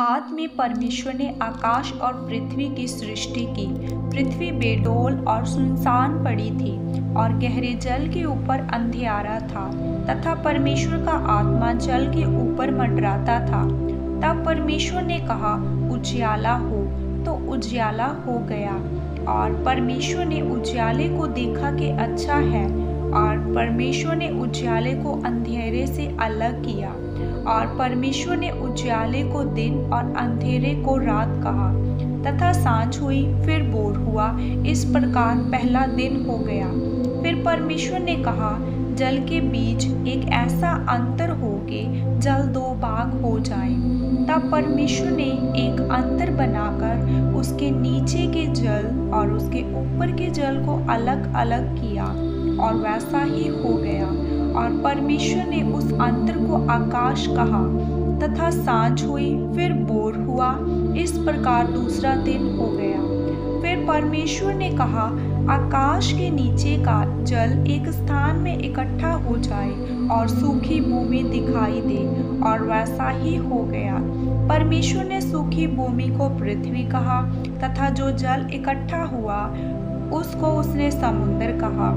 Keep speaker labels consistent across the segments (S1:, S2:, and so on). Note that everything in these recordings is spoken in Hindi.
S1: आद में परमेश्वर ने आकाश और पृथ्वी की सृष्टि की। पृथ्वी बेडोल और सुनसान पड़ी थी और गहरे जल के ऊपर अंधियारा था तथा परमेश्वर का आत्मा जल के ऊपर मंडराता था। तब परमेश्वर ने कहा, उजियाला हो। तो उजियाला हो गया और परमेश्वर ने उजियाले को देखा कि अच्छा है। और परमेश्वर ने उज्याले को अंधेरे से अलग किया और परमेश्वर ने उज्याले को दिन और अंधेरे को रात कहा। तथा साँझ हुई, फिर बोर हुआ। इस प्रकार पहला दिन हो गया। फिर परमेश्वर ने कहा जल के बीच एक ऐसा अंतर हो के जल दो भाग हो जाए, तब परमेश्वर ने एक अंतर बनाकर उसके नीचे के जल और उसके ऊपर के जल को अलग अलग किया और वैसा ही हो गया। और परमेश्वर ने उस अंतर को आकाश कहा, तथा साँझ हुई, फिर बोर हुआ, इस प्रकार दूसरा दिन हो गया। परमेश्वर ने कहा, आकाश के नीचे का जल एक स्थान में इकट्ठा हो जाए और सूखी भूमि दिखाई दे और वैसा ही हो गया। परमेश्वर ने सूखी भूमि को पृथ्वी कहा तथा जो जल इकट्ठा हुआ, उसको उसने समुद्र कहा।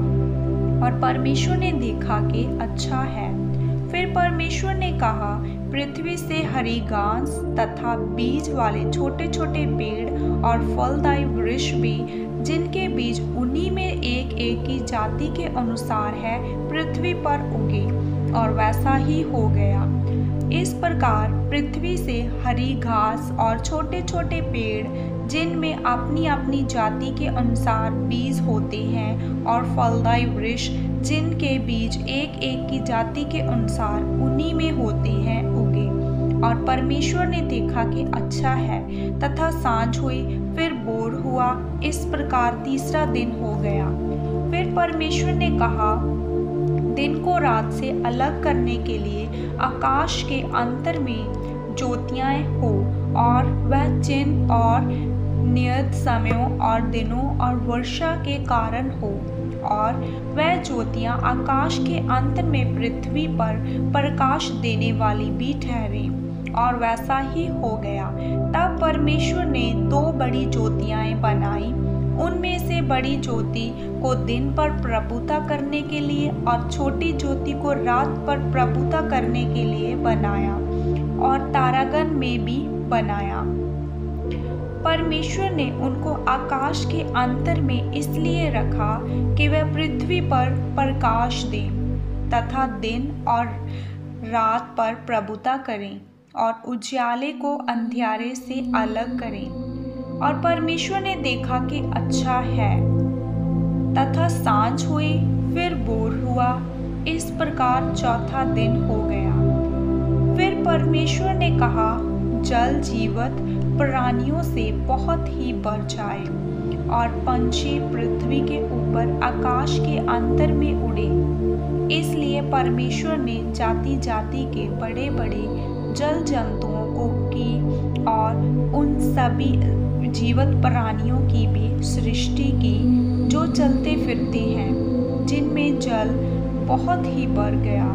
S1: और परमेश्वर ने देखा कि अच्छा है। फिर परमेश्वर ने कहा पृथ्वी से हरी घास तथा बीज वाले छोटे छोटे पेड़ और फलदायी वृक्ष भी, जिनके बीज उन्हीं में एक एक की जाति के अनुसार है, पृथ्वी पर उगे और वैसा ही हो गया। इस प्रकार पृथ्वी से हरी घास और छोटे छोटे पेड़, जिनमें अपनी अपनी जाति के अनुसार बीज होते हैं और फलदायी वृक्ष, जिनके बीज एक एक की जाति के अनुसार उन्हीं में होते हैं और परमेश्वर ने देखा कि अच्छा है। तथा साँझ हुई, फिर बोर हुआ, इस प्रकार तीसरा दिन हो गया। फिर परमेश्वर ने कहा, दिन को रात से अलग करने के लिए आकाश के अंतर में ज्योतियाँ हो और वह चिन्ह और नियत समयों और दिनों और वर्षा के कारण हो और वह ज्योतियाँ आकाश के अंत में पृथ्वी पर प्रकाश देने वाली भी ठहरे। और वैसा ही हो गया। तब परमेश्वर ने दो बड़ी ज्योतियाँ बनाई। उनमें से बड़ी ज्योति को दिन पर प्रभुता करने के लिए और छोटी ज्योति को रात पर प्रभुता करने के लिए बनाया और तारागण में भी बनाया। परमेश्वर ने उनको आकाश के अंतर में इसलिए रखा कि वह पृथ्वी पर प्रकाश दें तथा दिन और रात पर प्रभुता करें। और उज्याले को अंधियारे से अलग करें। और परमेश्वर ने देखा कि अच्छा है। तथा साँझ हुई, फिर बोर हुआ। इस प्रकार चौथा दिन हो गया। फिर परमेश्वर ने कहा, जल जीवत प्राणियों से बहुत ही बढ़ जाए और पंछी पृथ्वी के ऊपर आकाश के अंतर में उड़े। इसलिए परमेश्वर ने जाति जाति के बड़े बड़े जल जंतुओं को की और उन सभी जीवित प्राणियों की भी सृष्टि की जो चलते फिरते हैं जिनमें जल बहुत ही बढ़ गया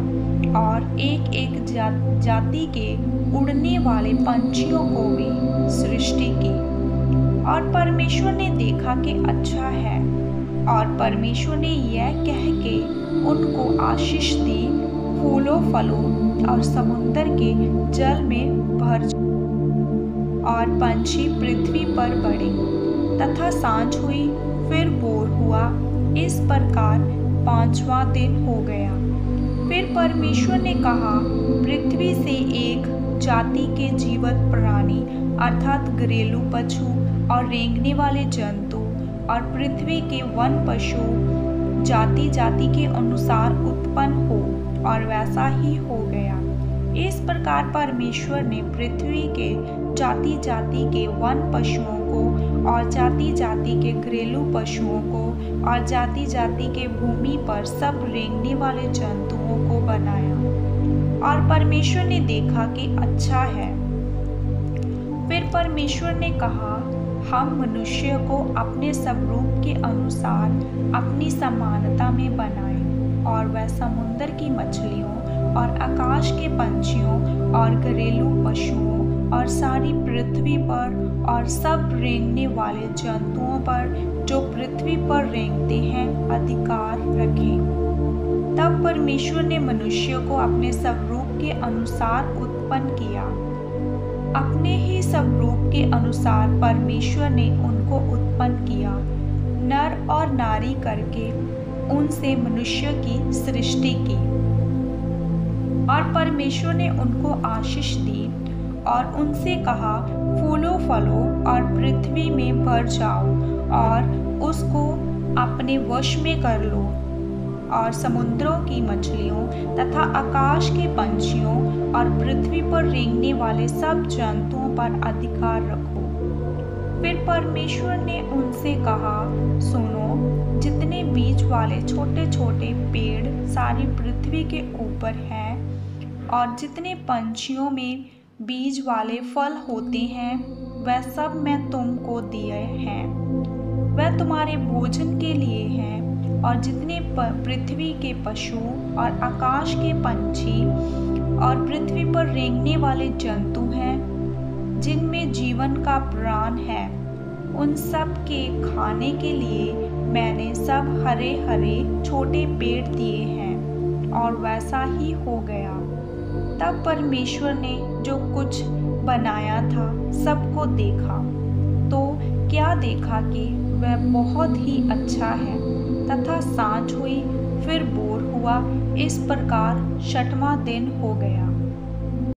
S1: और एक एक जा, जाति के उड़ने वाले पंछियों को भी सृष्टि की। और परमेश्वर ने देखा कि अच्छा है और परमेश्वर ने यह कह के उनको आशीष दी फूलों फलों और समुद्र के जल में भर और पंछी पृथ्वी पर बढ़े। तथा साँझ हुई, फिर बोर हुआ। इस प्रकार पांचवा दिन हो गया। फिर परमेश्वर ने कहा, पृथ्वी से एक जाति के जीवित प्राणी, अर्थात घरेलू पशु और रेंगने वाले जंतु और पृथ्वी के वन पशु जाति जाति के अनुसार उत्पन्न हो और वैसा ही हो गया। इस प्रकार परमेश्वर ने पृथ्वी के जाति जाति के वन पशुओं को और जाति जाति के घरेलू पशुओं को और जाति जाति के भूमि पर सब रेंगने वाले जंतुओं को बनाया। और परमेश्वर ने देखा कि अच्छा है। फिर परमेश्वर ने कहा, हम मनुष्य को अपने स्वरूप के अनुसार अपनी समानता में बनाएँ। और वह समुद्र की मछलियों और आकाश के पंछियों और घरेलू पशुओं और सारी पृथ्वी पर और सब रेंगने वाले जंतुओं पर जो पृथ्वी पर रेंगते हैं, अधिकार रखें। तब परमेश्वर ने मनुष्य को अपने स्वरूप के अनुसार उत्पन्न किया। अपने ही स्वरूप के अनुसार परमेश्वर ने उनको उत्पन्न किया। नर और नारी करके उनसे मनुष्य की सृष्टि की। और परमेश्वर ने उनको आशीष दी और उनसे कहा, फूलो, फलो और पृथ्वी में भर जाओ और उसको अपने वश में कर लो। और समुद्रों की मछलियों तथा आकाश के पंछियों और पृथ्वी पर रेंगने वाले सब जंतुओं पर अधिकार रखो। फिर परमेश्वर ने उनसे कहा, सुनो जितने बीज वाले छोटे छोटे पेड़ सारी पृथ्वी के ऊपर हैं और जितने पंछियों में बीज वाले फल होते हैं, वह सब मैं तुमको दिए हैं। वह तुम्हारे भोजन के लिए हैं और जितने पृथ्वी के पशु और आकाश के पंछी और पृथ्वी पर रेंगने वाले जंतु हैं, जिनमें जीवन का प्राण है, उन सब के खाने के लिए मैंने सब हरे हरे छोटे पेड़ दिए हैं और वैसा ही हो गया। तब परमेश्वर ने जो कुछ बनाया था, सबको देखा। तो क्या देखा कि वह बहुत ही अच्छा है, तथा साँझ हुई, फिर बोर हुआ, इस प्रकार छठवा दिन हो गया।